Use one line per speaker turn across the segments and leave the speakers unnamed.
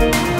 Thank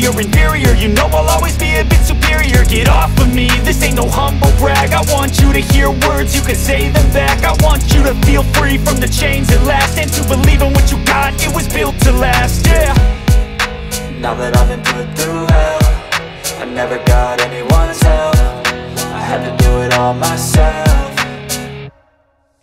exterior Inferior, you know I'll always be a bit superior. Get off of me, this ain't no humble brag. I want you to hear words, you can say them back. I want you to feel free from the chains at last. And to believe in what you got, it was built to last, yeah.
Now that I've been put through hell I never got anyone's help. I had to do it all myself